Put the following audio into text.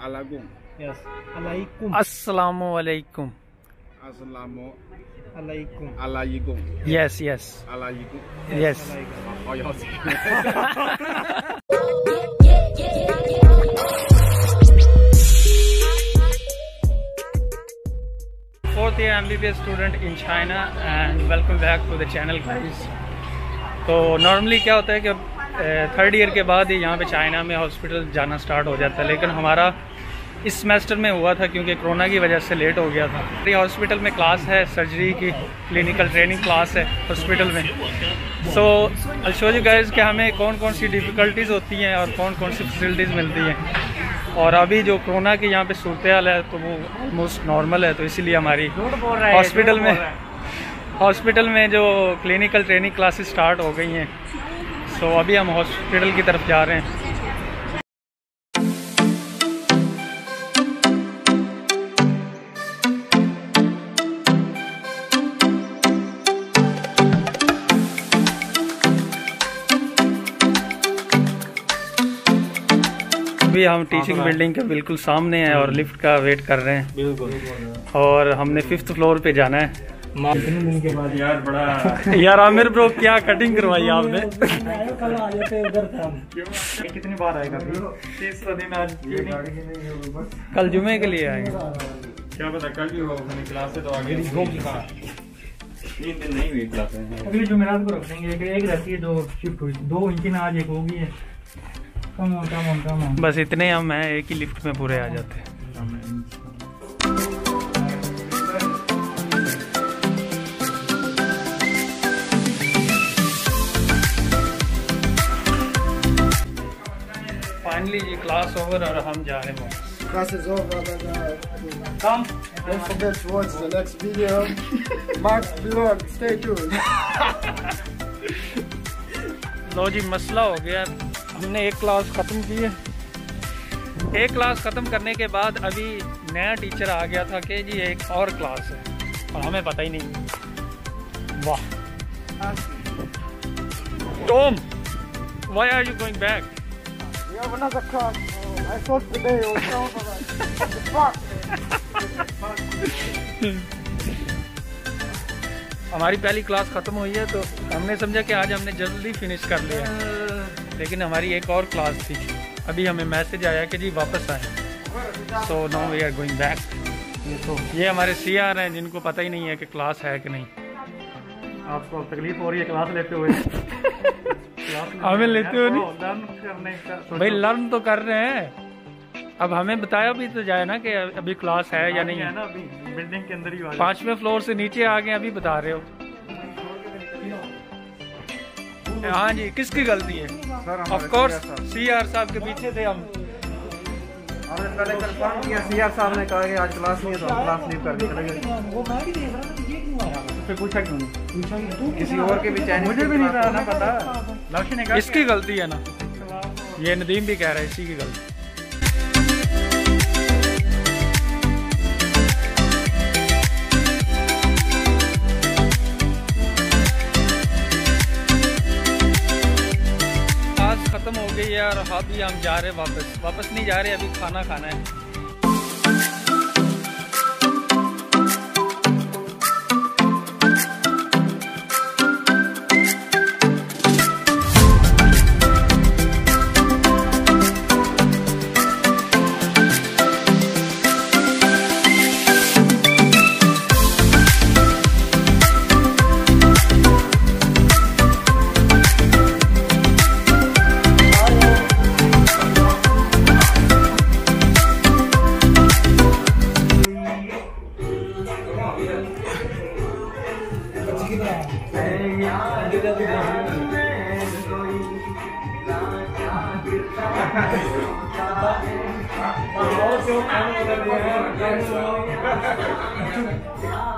Alaikum. Yes. Alaikum. Assalamu alaikum. Assalamu Alaikum. alaikum. Yes, yes. Alaikum. Yes. Oh, yes. Fourth year MBBS student in China and welcome back to the channel guys. तो normally क्या होता है कि third year के बाद ही यहाँ पे China में हॉस्पिटल जाना स्टार्ट हो जाता है। लेकिन हमारा इस सेमेस्टर में हुआ था क्योंकि कोरोना की वजह से लेट हो गया था। मेरी हॉस्पिटल में क्लास है सर्जरी की क्लिनिकल ट्रेनिंग क्लास है हॉस्पिटल में। सो अशोज गाइज़ कि हमें कौन कौन सी डिफ़िकल्टीज़ होती हैं और कौन कौन सी फैसिलिटीज़ मिलती हैं। और अभी जो कोरोना की यहाँ पे सूरत हाल है तो वो ऑलमोस्ट नॉर्मल है तो इसीलिए हमारी हॉस्पिटल में हॉस्पिटल में जो क्लिनिकल ट्रेनिंग क्लासेस स्टार्ट हो गई हैं सो अभी हम हॉस्पिटल की तरफ़ जा रहे हैं। अभी हम टीचिंग बिल्डिंग के बिल्कुल सामने हैं और लिफ्ट का वेट कर रहे हैं। बिल्कुल। और हमने फिफ्थ फ्लोर पे जाना है। कितने दिन के बाद यार बड़ा यार आमिर ब्रो क्या कटिंग करवाई आपने? कल आ जाते उधर कितनी बार आएगा तीसरा दिन आज कल जुमे के लिए आएँगे। क्या पता कल भी हो अपनी क्लास से तो आगे तीन दिन नहीं हुई क्लास अगली जुमेरात को रख देंगे एक एक रहती है जो शिफ्ट हुई। दो इंची ना आज एक होगी। है come on come on come on. बस इतने हम हैं एक ही लिफ्ट में पूरे आ जाते हैं। क्लास ओवर और हम जा रहे हैं Class is over. Then, uh, come don't forget to watch the next video. Mark's vlog. Stay tuned. लो जी मसला हो गया हमने एक क्लास ख़त्म की है एक क्लास ख़त्म करने के बाद अभी नया टीचर आ गया था कि जी एक और क्लास है और हमें पता ही नहीं वाह Tom why are you going back We have another class. I thought today it was over. Fuck? हमारी पहली क्लास ख़त्म हुई है तो हमने समझा कि आज हमने जल्दी फिनिश कर लिया लेकिन हमारी एक और क्लास थी अभी हमें मैसेज आया कि जी वापस आए so now we are going back ये हमारे सी आर हैं जिनको पता ही नहीं है कि क्लास है कि नहीं आपको तकलीफ़ हो रही है क्लास लेते हुए हमें लेते हुए नहीं? लर्न करने का भाई लर्न तो कर रहे हैं। अब हमें बताया भी तो जाए ना कि अभी क्लास है या नहीं है है। ना अभी बिल्डिंग के अंदर ही वाले। पाँचवें फ्लोर से नीचे आ गए अभी बता रहे हो। हाँ जी किसकी गलती है? ऑफ़ कोर्स सी आर साहब। के पीछे थे हम। हमने पहले कंफर्म किया सीआर साहब ने कहा कि आज क्लास नहीं है तो क्लास लीव करके चले गए। फिर पूछा क्यों नहीं? किसी और के भी चैनल मुझे भी नहीं था ना पता। इसकी गलती है ना। ये नदीम भी कह रहा है इसी की गलती। खत्म हो गई है और अभी हम जा रहे हैं वापस। वापस नहीं जा रहे अभी खाना खाना है। Thank you.